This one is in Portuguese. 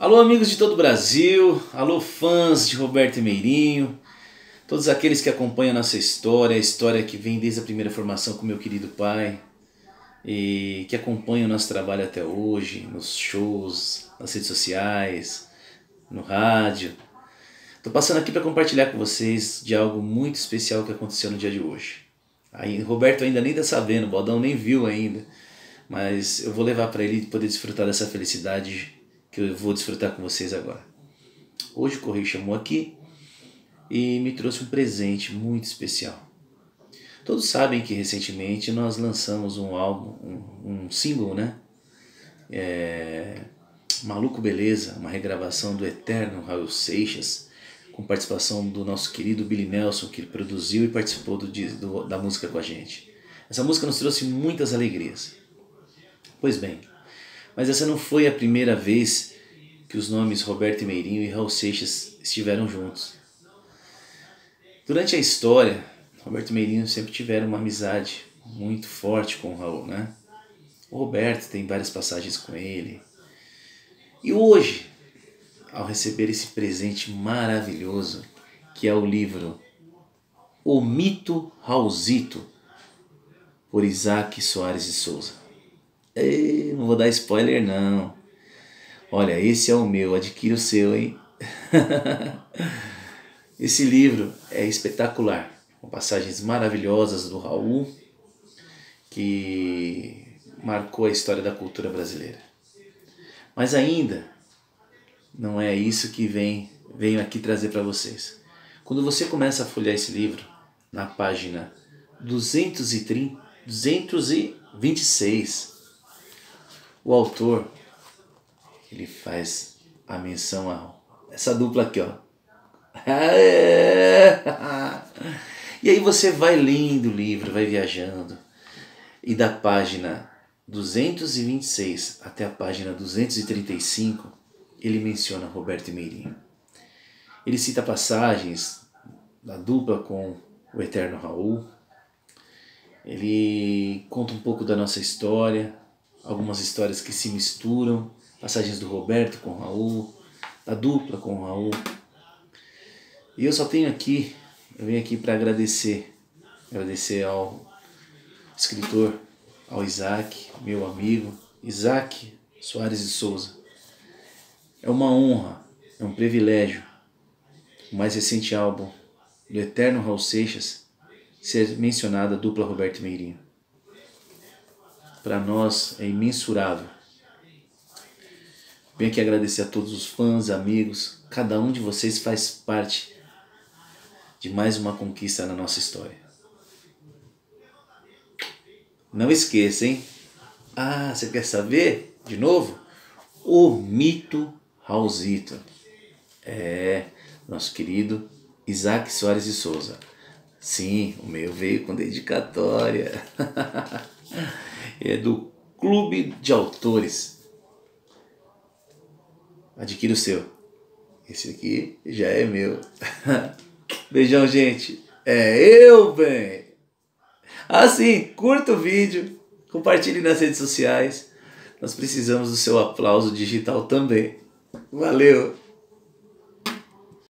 Alô, amigos de todo o Brasil, alô, fãs de Roberto Meirinho, todos aqueles que acompanham a nossa história, a história que vem desde a primeira formação com meu querido pai e que acompanham o nosso trabalho até hoje, nos shows, nas redes sociais, no rádio. Estou passando aqui para compartilhar com vocês de algo muito especial que aconteceu no dia de hoje. Aí, Roberto ainda nem está sabendo, o Baldão nem viu ainda, mas eu vou levar para ele poder desfrutar dessa felicidade que eu vou desfrutar com vocês agora. Hoje o Correio chamou aqui e me trouxe um presente muito especial. Todos sabem que recentemente nós lançamos um álbum, um, um símbolo, né? É, Maluco Beleza, uma regravação do eterno Raul Seixas, com participação do nosso querido Billy Nelson, que produziu e participou do, do, da música com a gente. Essa música nos trouxe muitas alegrias. Pois bem, mas essa não foi a primeira vez que os nomes Roberto Meirinho e Raul Seixas estiveram juntos. Durante a história, Roberto Meirinho sempre tiveram uma amizade muito forte com o Raul, né? O Roberto tem várias passagens com ele. E hoje, ao receber esse presente maravilhoso, que é o livro O Mito Raulzito, por Isaac Soares de Souza. Ei, não vou dar spoiler não. Olha, esse é o meu, adquira o seu, hein? esse livro é espetacular, com passagens maravilhosas do Raul, que marcou a história da cultura brasileira. Mas ainda não é isso que vem, venho aqui trazer para vocês. Quando você começa a folhear esse livro, na página 230, 226, o autor ele faz a menção a essa dupla aqui, ó. E aí você vai lendo o livro, vai viajando, e da página 226 até a página 235, ele menciona Roberto Meirinho. Ele cita passagens da dupla com o eterno Raul. Ele conta um pouco da nossa história, algumas histórias que se misturam, passagens do Roberto com o Raul, da dupla com o Raul. E eu só tenho aqui, eu venho aqui para agradecer, agradecer ao escritor, ao Isaac, meu amigo, Isaac Soares de Souza. É uma honra, é um privilégio, o mais recente álbum do eterno Raul Seixas ser mencionado a dupla Roberto Meirinho para nós é imensurável. Venho aqui agradecer a todos os fãs, amigos, cada um de vocês faz parte de mais uma conquista na nossa história. Não esqueça, hein? Ah, você quer saber de novo? O mito Raulzito. É, nosso querido Isaac Soares de Souza. Sim, o meu veio com dedicatória. é do Clube de Autores. Adquira o seu. Esse aqui já é meu. Beijão, gente. É eu, bem. Assim, curta o vídeo, compartilhe nas redes sociais. Nós precisamos do seu aplauso digital também. Valeu!